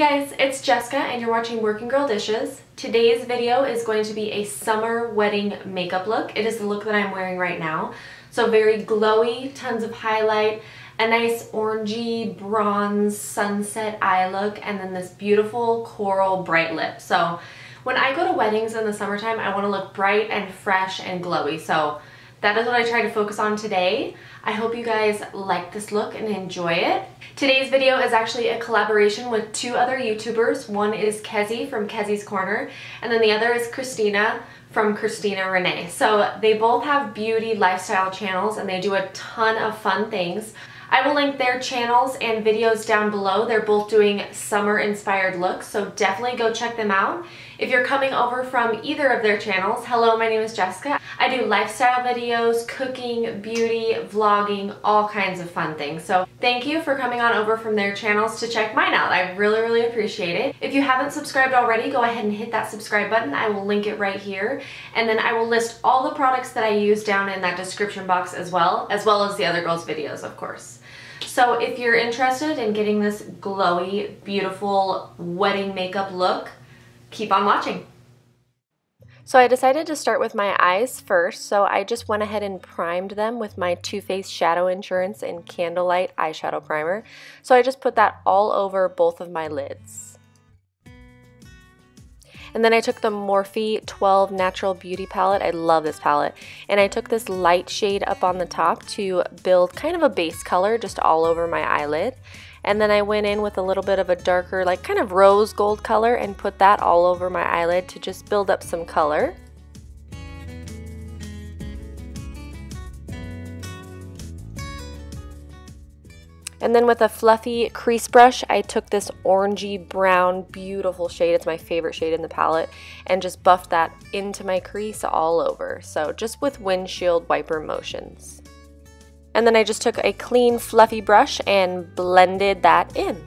guys, it's Jessica and you're watching Working Girl Dishes. Today's video is going to be a summer wedding makeup look. It is the look that I'm wearing right now. So very glowy, tons of highlight, a nice orangey bronze sunset eye look, and then this beautiful coral bright lip. So when I go to weddings in the summertime, I want to look bright and fresh and glowy. So that is what I try to focus on today. I hope you guys like this look and enjoy it. Today's video is actually a collaboration with two other YouTubers. One is Kezzie from Kezzie's Corner, and then the other is Christina from Christina Renee. So they both have beauty lifestyle channels and they do a ton of fun things. I will link their channels and videos down below. They're both doing summer inspired looks, so definitely go check them out. If you're coming over from either of their channels, hello, my name is Jessica. I do lifestyle videos, cooking, beauty, vlogging, all kinds of fun things. So thank you for coming on over from their channels to check mine out. I really, really appreciate it. If you haven't subscribed already, go ahead and hit that subscribe button. I will link it right here. And then I will list all the products that I use down in that description box as well, as well as the other girls' videos, of course. So if you're interested in getting this glowy, beautiful wedding makeup look, keep on watching. So I decided to start with my eyes first, so I just went ahead and primed them with my Too Faced Shadow Insurance in Candlelight Eyeshadow Primer. So I just put that all over both of my lids. And then I took the Morphe 12 Natural Beauty Palette. I love this palette. And I took this light shade up on the top to build kind of a base color just all over my eyelid. And then I went in with a little bit of a darker, like kind of rose gold color and put that all over my eyelid to just build up some color. And then with a fluffy crease brush, I took this orangey brown, beautiful shade, it's my favorite shade in the palette, and just buffed that into my crease all over. So just with windshield wiper motions. And then I just took a clean fluffy brush and blended that in.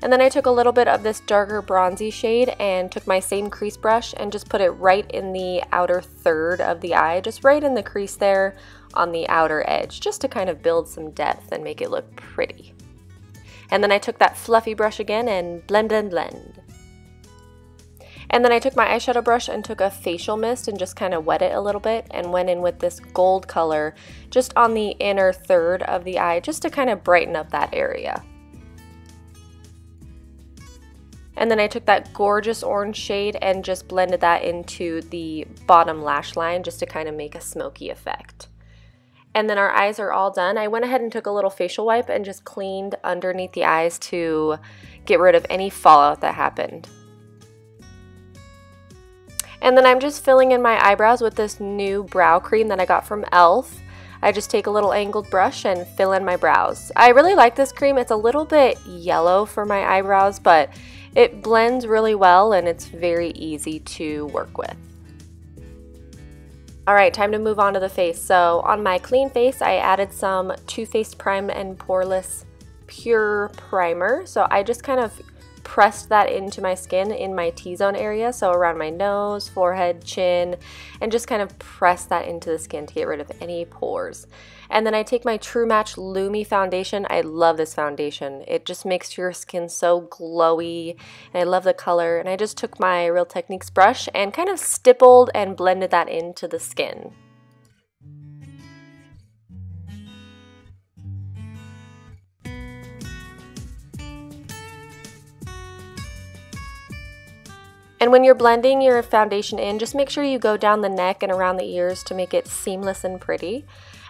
And then I took a little bit of this darker bronzy shade and took my same crease brush and just put it right in the outer third of the eye, just right in the crease there on the outer edge, just to kind of build some depth and make it look pretty. And then I took that fluffy brush again and blend and blend. And then I took my eyeshadow brush and took a facial mist and just kind of wet it a little bit and went in with this gold color just on the inner third of the eye just to kind of brighten up that area. And then I took that gorgeous orange shade and just blended that into the bottom lash line just to kind of make a smoky effect. And then our eyes are all done. I went ahead and took a little facial wipe and just cleaned underneath the eyes to get rid of any fallout that happened. And then I'm just filling in my eyebrows with this new brow cream that I got from e.l.f. I just take a little angled brush and fill in my brows. I really like this cream. It's a little bit yellow for my eyebrows, but it blends really well and it's very easy to work with. Alright, time to move on to the face. So on my clean face, I added some Too Faced Prime and Poreless Pure Primer. So I just kind of pressed that into my skin in my T-zone area, so around my nose, forehead, chin, and just kind of press that into the skin to get rid of any pores. And then I take my True Match Lumi foundation. I love this foundation. It just makes your skin so glowy, and I love the color. And I just took my Real Techniques brush and kind of stippled and blended that into the skin. And when you're blending your foundation in, just make sure you go down the neck and around the ears to make it seamless and pretty.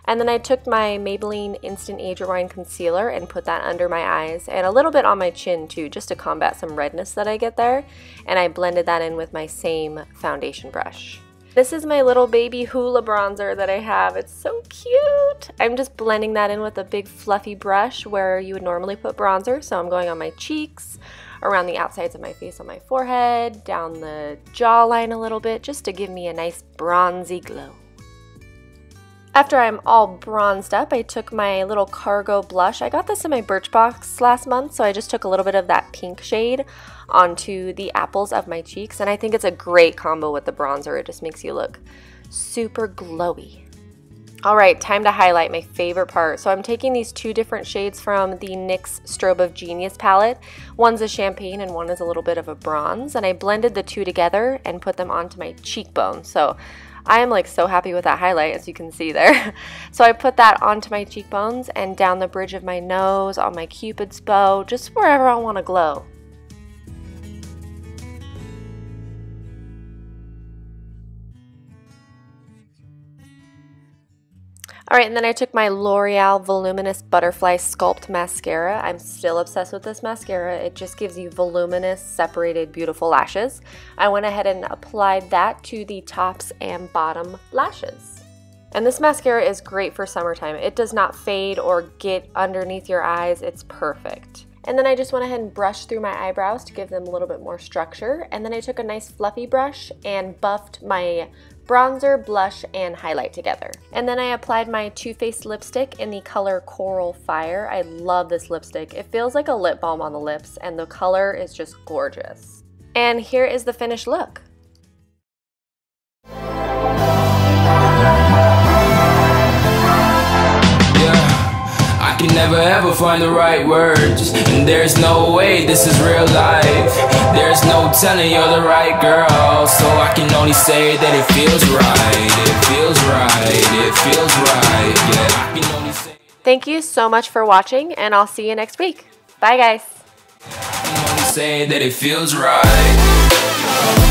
And then I took my Maybelline Instant Age Rewind Concealer and put that under my eyes and a little bit on my chin too, just to combat some redness that I get there. And I blended that in with my same foundation brush. This is my little baby Hoola bronzer that I have. It's so cute. I'm just blending that in with a big fluffy brush where you would normally put bronzer. So I'm going on my cheeks, around the outsides of my face on my forehead, down the jawline a little bit, just to give me a nice bronzy glow. After I'm all bronzed up, I took my little cargo blush. I got this in my Birchbox last month, so I just took a little bit of that pink shade onto the apples of my cheeks, and I think it's a great combo with the bronzer. It just makes you look super glowy. All right, time to highlight my favorite part. So I'm taking these two different shades from the NYX Strobe of Genius palette. One's a champagne and one is a little bit of a bronze. And I blended the two together and put them onto my cheekbone. So I am like so happy with that highlight as you can see there. so I put that onto my cheekbones and down the bridge of my nose, on my cupid's bow, just wherever I want to glow. All right, and then I took my L'Oreal Voluminous Butterfly Sculpt Mascara. I'm still obsessed with this mascara. It just gives you voluminous, separated, beautiful lashes. I went ahead and applied that to the tops and bottom lashes. And this mascara is great for summertime. It does not fade or get underneath your eyes. It's perfect. And then I just went ahead and brushed through my eyebrows to give them a little bit more structure. And then I took a nice fluffy brush and buffed my bronzer, blush, and highlight together. And then I applied my Too Faced lipstick in the color Coral Fire. I love this lipstick. It feels like a lip balm on the lips and the color is just gorgeous. And here is the finished look. Never ever find the right words. And there's no way this is real life. There's no telling you're the right girl. So I can only say that it feels right It feels right, it feels right Yeah, I can only say Thank you so much for watching and I'll see you next week. Bye guys. I can only say that it feels right